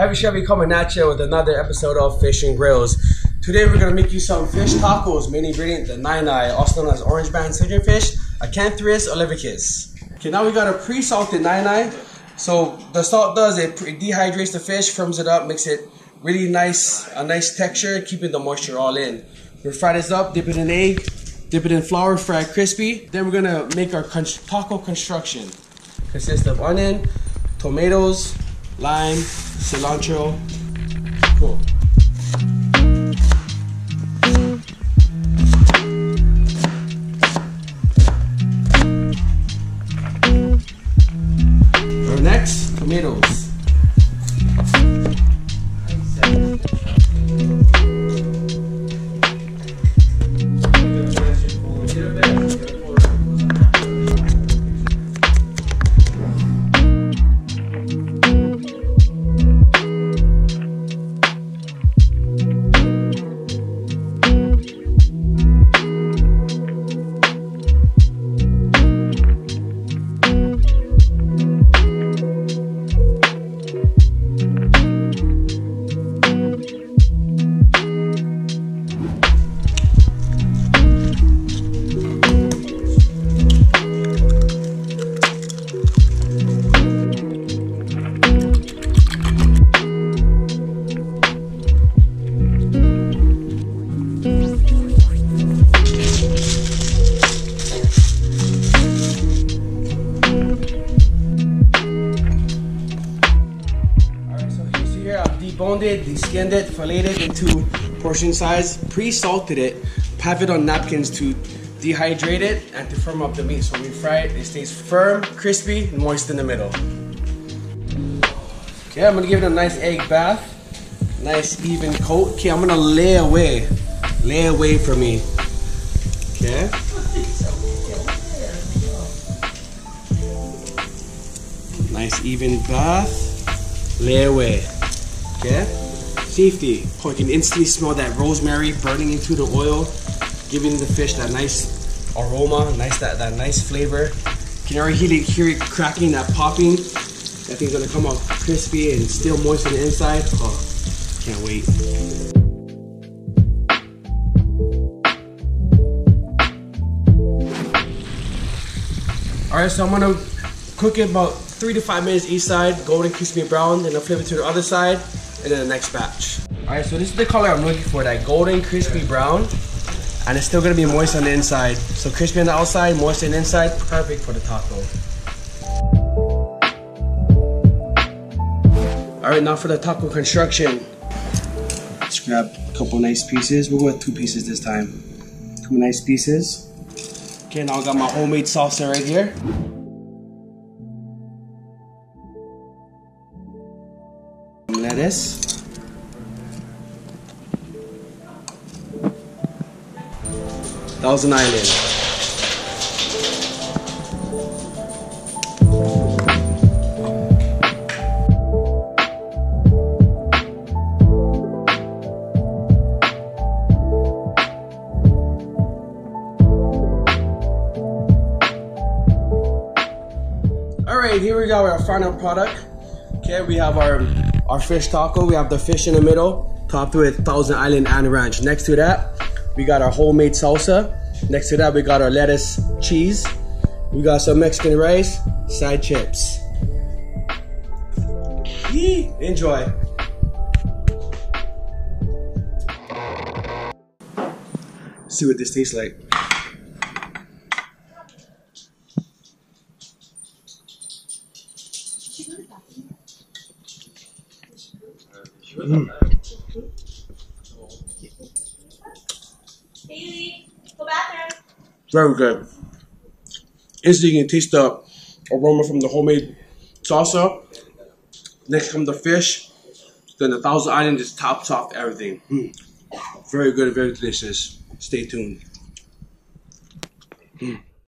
Heavy Chevy coming at you with another episode of FishNGrillz. Today we're gonna make you some fish tacos. Main ingredient, the Na'ena'e, also known as orange band surgeon fish, Acanthurus olivaceus. Okay, now we got a pre-salted Na'ena'e. So the salt does it it dehydrates the fish, firms it up, makes it really nice, a nice texture, keeping the moisture all in. We fry this up, dip it in egg, dip it in flour, fry crispy. Then we're gonna make our taco construction. Consists of onion, tomatoes, lime, cilantro. Deboned it, deskinned it, filleted into portion size, pre-salted it, have it on napkins to dehydrate it and to firm up the meat. So when we fry it, it stays firm, crispy, and moist in the middle. Okay, I'm gonna give it a nice egg bath, nice even coat. Okay, I'm gonna lay away, lay away for me. Okay. Nice even bath, lay away. Okay? Safety. You can instantly smell that rosemary burning into the oil, giving the fish that nice aroma, nice that, that nice flavor. You can already hear it, hear it cracking, that popping. That thing's gonna come out crispy and still moist on the inside. Oh, can't wait. Alright, so I'm gonna cook it about three to five minutes each side, golden crispy brown, then I'll flip it to the other side, then the next batch. Alright, so this is the color I'm looking for, that golden crispy brown, and it's still gonna be moist on the inside. So crispy on the outside, moist on the inside, perfect for the taco. Alright, now for the taco construction. Let's grab a couple nice pieces. We'll go with two pieces this time. Two nice pieces. Okay, now I got my homemade salsa right here. Lettuce. Thousand Island. All right, here we go. Our final product. Okay, we have our our fish taco. We have the fish in the middle, topped with Thousand Island and ranch. Next to that, we got our homemade salsa. Next to that, we got our lettuce, cheese. We got some Mexican rice, side chips. Yee, enjoy. See what this tastes like. Very good. Instantly, you can taste the aroma from the homemade salsa. Next come the fish. Then the Thousand Island just tops off everything. Mm. Very good, very delicious. Stay tuned. Mm.